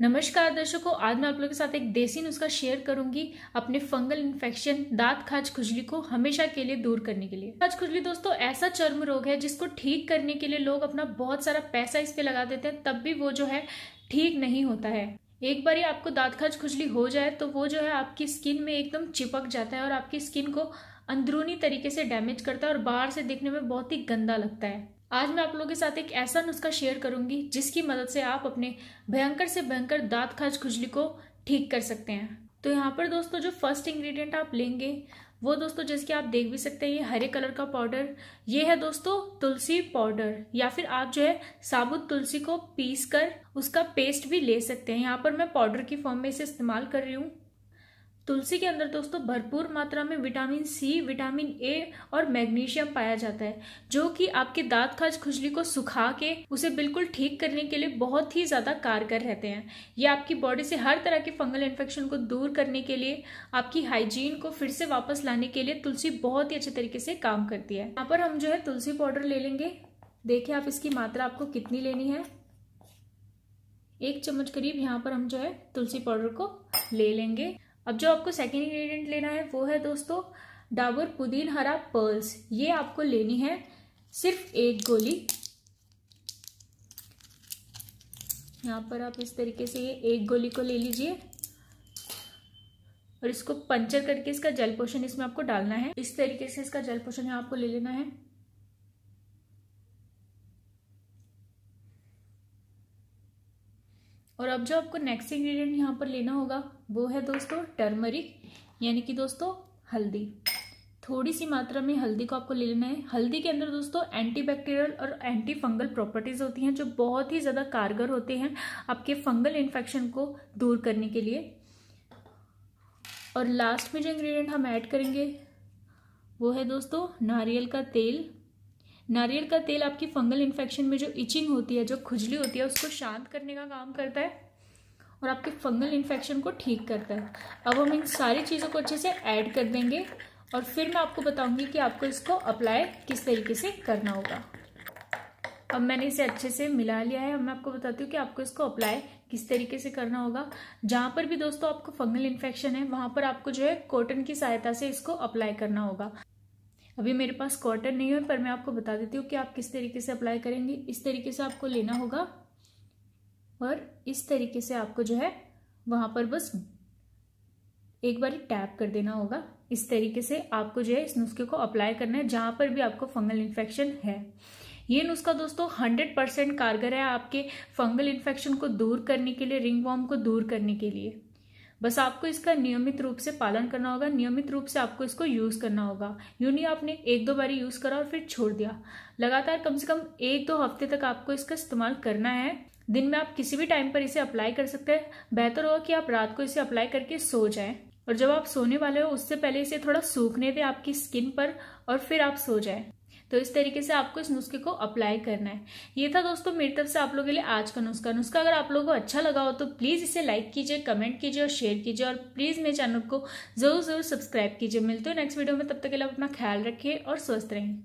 नमस्कार दर्शकों, आज मैं आप लोगों के साथ एक देसी नुस्खा शेयर करूँगी अपने फंगल इन्फेक्शन दांत खाज खुजली को हमेशा के लिए दूर करने के लिए। खाज खुजली दोस्तों, ऐसा चर्म रोग है जिसको ठीक करने के लिए लोग अपना बहुत सारा पैसा इस पे लगा देते हैं, तब भी वो जो है ठीक नहीं होता है। एक बार ही आपको दांत खाज खुजली हो जाए तो वो जो है आपकी स्किन में एकदम चिपक जाता है और आपकी स्किन को अंदरूनी तरीके से डैमेज करता है और बाहर से देखने में बहुत ही गंदा लगता है। आज मैं आप लोगों के साथ एक ऐसा नुस्खा शेयर करूँगी जिसकी मदद से आप अपने भयंकर से भयंकर दांत खाज खुजली को ठीक कर सकते हैं। तो यहाँ पर दोस्तों जो फ़र्स्ट इंग्रेडिएंट आप लेंगे, वो दोस्तों जैसे कि आप देख भी सकते हैं, ये हरे कलर का पाउडर ये है दोस्तों तुलसी पाउडर या फिर आप जो है साबुत तुलसी को पीस कर उसका पेस्ट भी ले सकते हैं। यहाँ पर मैं पाउडर की फॉर्म में इसे इस्तेमाल कर रही हूँ। तुलसी के अंदर दोस्तों भरपूर मात्रा में विटामिन सी, विटामिन ए और मैग्नीशियम पाया जाता है, जो कि आपके दांत खाज खुजली को सुखा के उसे बिल्कुल ठीक करने के लिए बहुत ही ज़्यादा कारगर रहते हैं। ये आपकी बॉडी से हर तरह के फंगल इन्फेक्शन को दूर करने के लिए, आपकी हाइजीन को फिर से वापस लाने के लिए तुलसी बहुत ही अच्छे तरीके से काम करती है। यहाँ पर हम जो है तुलसी पाउडर ले लेंगे। देखिए आप इसकी मात्रा आपको कितनी लेनी है। एक चम्मच करीब यहाँ पर हम जो है तुलसी पाउडर को ले लेंगे। अब जो आपको सेकेंड इंग्रेडिएंट लेना है, वो है दोस्तों, डाबर पुदीन हरा पर्ल्स ये आपको लेनी है सिर्फ़ एक गोली। यहाँ पर आप इस तरीके से ये एक गोली को ले लीजिए और इसको पंचर करके इसका जल पोषण इसमें आपको डालना है। इस तरीके से इसका जल पोषण आपको ले लेना है। और अब जो आपको नेक्स्ट इंग्रेडिएंट यहाँ पर लेना होगा, वो है दोस्तों टर्मरिक यानी कि दोस्तों हल्दी। थोड़ी सी मात्रा में हल्दी को आपको ले लेना है। हल्दी के अंदर दोस्तों एंटीबैक्टीरियल और एंटी फंगल प्रॉपर्टीज़ होती हैं, जो बहुत ही ज़्यादा कारगर होते हैं आपके फंगल इन्फेक्शन को दूर करने के लिए। और लास्ट में जो इंग्रेडिएंट हम ऐड करेंगे, वो है दोस्तों नारियल का तेल। नारियल का तेल आपकी फंगल इन्फेक्शन में जो इचिंग होती है, जो खुजली होती है, उसको शांत करने का काम करता है और आपके फंगल इन्फेक्शन को ठीक करता है। अब हम इन सारी चीज़ों को अच्छे से ऐड कर देंगे और फिर मैं आपको बताऊँगी कि आपको इसको अप्लाई किस तरीके से करना होगा। अब मैंने इसे अच्छे से मिला लिया है। अब मैं आपको बताती हूँ कि आपको इसको अप्लाई किस तरीके से करना होगा। जहाँ पर भी दोस्तों आपको फंगल इन्फेक्शन है, वहाँ पर आपको जो है कॉटन की सहायता से इसको अप्लाई करना होगा। अभी मेरे पास कॉटन नहीं है, पर मैं आपको बता देती हूँ कि आप किस तरीके से अप्लाई करेंगे। इस तरीके से आपको लेना होगा और इस तरीके से आपको जो है, वहाँ पर बस एक बार टैप कर देना होगा। इस तरीके से आपको जो है, इस नुस्खे को अप्लाई करना है, जहाँ पर भी आपको फंगल इन्फेक्शन है। ये नुस्खा दोस्तों 100 परसेंट कारगर है आपके फंगल इन्फेक्शन को दूर करने के लिए रिंग वॉर्म को दूर करने के लिए। बस आपको इसका नियमित रूप से पालन करना होगा, नियमित रूप से आपको इसको यूज़ करना होगा। यूँ नहीं आपने एक दो बारी यूज़ करा और फिर छोड़ दिया। लगातार कम से कम एक दो हफ़्ते तक आपको इसका इस्तेमाल करना है। दिन में आप किसी भी टाइम पर इसे अप्लाई कर सकते हैं। बेहतर होगा कि आप रात को इसे अप्लाई करके सो जाएँ। और जब आप सोने वाले हो, उससे पहले इसे थोड़ा सूखने दें आपकी स्किन पर और फिर आप सो जाएँ। तो इस तरीके से आपको इस नुस्खे को अप्लाई करना है। ये था दोस्तों मेरी तरफ़ से आप लोगों के लिए आज का नुस्खा। नुस्खा अगर आप लोगों को अच्छा लगा हो तो प्लीज़ इसे लाइक कीजिए कमेंट कीजिए और शेयर कीजिए और प्लीज़ मेरे चैनल को ज़रूर ज़रूर सब्सक्राइब कीजिए। मिलते हो नेक्स्ट वीडियो में, तब तक के लिए अपना ख्याल रखिए और स्वस्थ रहें